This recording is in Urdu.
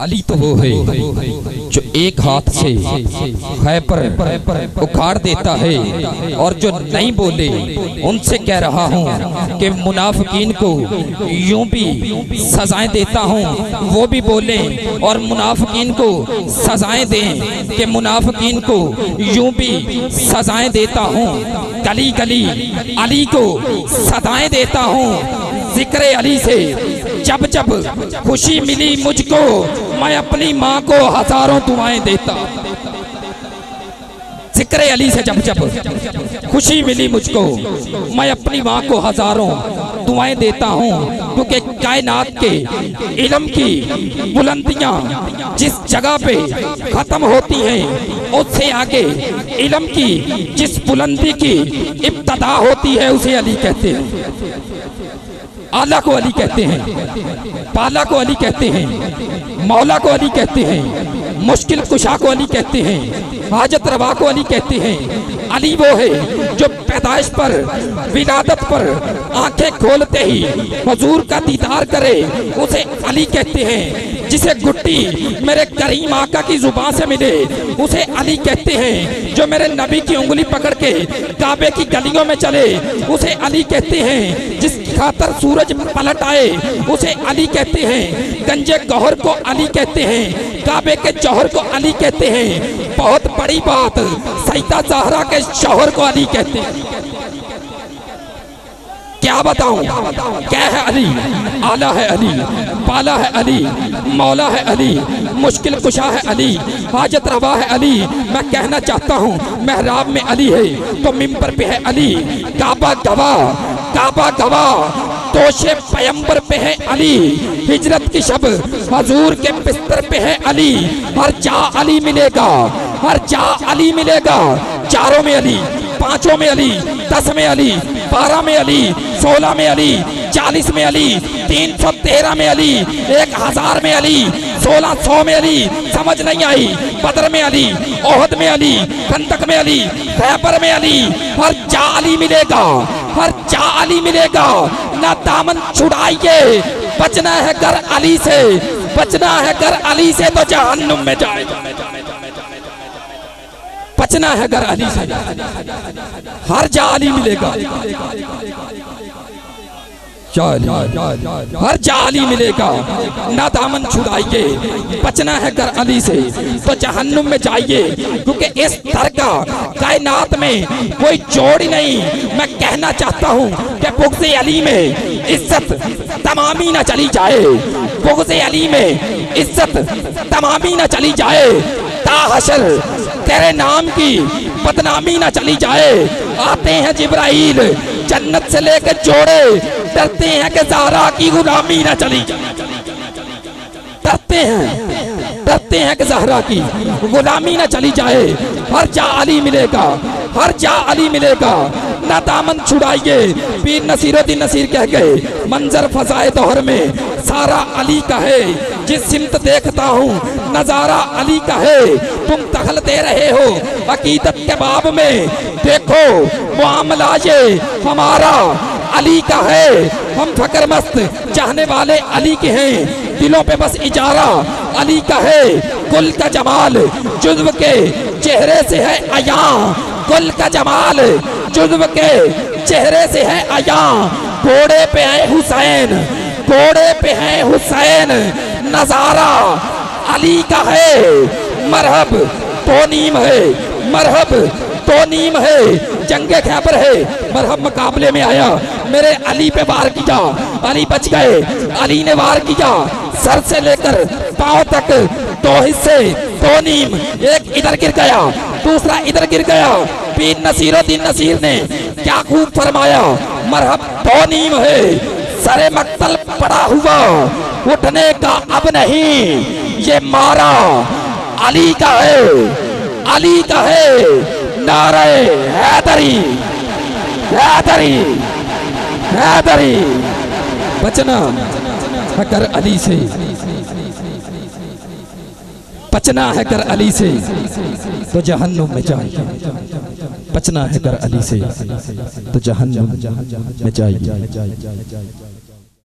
علی تو وہ ہے جو ایک ہاتھ سے خیبر اکھاڑ دیتا ہے اور جو نہیں بولے، ان سے کہہ رہا ہوں کہ منافقین کو یوں بھی سزائیں دیتا ہوں، وہ بھی بولیں اور منافقین کو سزائیں دیں کہ منافقین کو یوں بھی سزائیں دیتا ہوں۔ گلی گلی علی کو سزائیں دیتا ہوں۔ ذکر علی سے جب جب خوشی ملی مجھ کو میں اپنی ماں کو ہزاروں دعائیں دیتا۔ ذکر علی سے جب جب خوشی ملی مجھ کو، میں اپنی ماں کو ہزاروں دعائیں دیتا ہوں، کیونکہ کائنات کے علم کی بلندیاں جس جگہ پہ ختم ہوتی ہیں، اس سے آگے علم کی جس بلندی کی ابتدا ہوتی ہے، اسے علی کہتے ہیں۔ آلہ کو علی کہتے ہیں پالا کو علی کہتے ہیں، مولا کو علی کہتے ہیں۔ مشکل کشا کو علی کہتے ہیں، حاجت روا کو علی کہتے ہیں۔ علی وہ ہے جو پیدائش پر، ولادت پر آنکھیں کھولتے ہی حضور کا دیدار کرے، اسے علی کہتے ہیں۔ جسے گٹی میرے کریم آقا کی زبان سے ملے، اسے علی کہتے ہیں۔ جو میرے نبی کی انگلی پکڑ کے کعبے کی گلیوں میں چلے، اسے علی کہتے ہیں۔ جس خاطر سورج پلٹ آئے۔ اسے علی کہتے ہیں۔ گنجے گوہر کو علی کہتے ہیں۔ کعبے کے جوہر کو علی کہتے ہیں۔ بہت بڑی بات۔ سیدہ زہرا کے شوہر کو علی کہتے ہیں۔ کیا بتاؤں؟ کیا ہے علی؟ آلہ ہے علی۔ پالا ہے علی۔ مولا ہے علی۔ مشکل کشا ہے علی۔ حاجت روا ہے علی۔ میں کہنا چاہتا ہوں، محراب میں علی ہے۔ تو ممبر پہ ہے علی۔ کعبہ گواہ۔ کعبہ گواہ توش پیمبر پہ ہے علی۔ ہجرت کی شب حضور کے بستر پہ ہے علی۔ ہر جا علی ملے گا۔ ہر جا علی ملے گا۔ چاروں میں علی، پانچوں میں علی، دس میں علی، بارہ میں علی، سولہ میں علی چالیس میں علی، تین سو تیرہ میں علی، ایک ہزار میں علی، سولہ سو میں علی، سمجھ نہیں آئی، بدر میں علی عہد میں علی خندق میں علی، خیبر میں علی، ہر جا علی ملے گا، ہر جا علی ملے گا، نہ دامن چھڑائیے، بچنا ہے گر علی سے، بچنا ہے گر علی سے تو جہنم میں جائے گا۔ بچنا ہے گر علی سے، ہر جا علی ملے گا۔ ہر جا ملے گا۔ نہ دامن چھڑائیے بچنا ہے گر علی سے۔ تو جہنم میں جائیے۔ کیونکہ اس در کا کائنات میں کوئی جوڑی نہیں۔ میں کہنا چاہتا ہوں کہ بغض علی میں عزت تمامی نہ چلی جائے۔ بغض علی میں عزت تمامی نہ چلی جائے۔ تا حشر تیرے نام کی بدنامی نہ چلی جائے۔ آتے ہیں جبرائیل جنت سے لے کے جوڑے۔ ڈرتے ہیں کہ زہرا کی غلامی نہ چلی جائے۔ ڈرتے ہیں ڈرتے ہیں کہ زہرا کی غلامی نہ چلی جائے۔ ہر جا علی ملے گا، ہر جا علی ملے گا۔ نہ دامن چھڑائیے۔ پیر نصیر الدین نصیر کہہ گئے، منظر فضائے دہر میں سارا علی کا ہے۔ جس سمت دیکھتا ہوں، نظارہ علی کا ہے۔ تم دخل دے رہے ہو۔ عقیدت کے باب میں دیکھو، معاملہ یہ ہمارا علی کا ہے۔ ہم فکر مست چاہنے والے علی کے ہیں۔ دلوں پہ بس اجارہ علی کا ہے۔ کل کا جمال جذب کے چہرے سے ہے عیاں۔ کل کا جمال جذب کے چہرے سے ہے عیاں۔ گھوڑے پہ ہے حسین۔ گھوڑے پہ ہے حسین۔ نظارہ علی کا ہے۔ مرحب تو نیم ہے، مرحب تو نیم ہے، جنگ خیبر ہے، مرحب مقابلے میں آیا، میرے علی پہ وار کیا علی بچ گئے، علی نے وار کیا سر سے لے کر پاؤں تک، دو حصے دو نیم ایک ادھر گر گیا، دوسرا ادھر گر گیا پیر نصیر الدین نصیر نے کیا خوب فرمایا، مرحب دو نیم ہے، سر مقتل پڑا ہوا، اٹھنے کا اب نہیں، یہ مارا علی کا ہے۔ علی کا ہے۔ نعرہ حیدری۔ حیدری۔ حیدری۔ بچنا۔ اگر علی سے۔ بچنا ہے کر علی سے۔ تو جہنم میں جائے بچنا ہے کر علی سے۔ تو جہنم میں جائے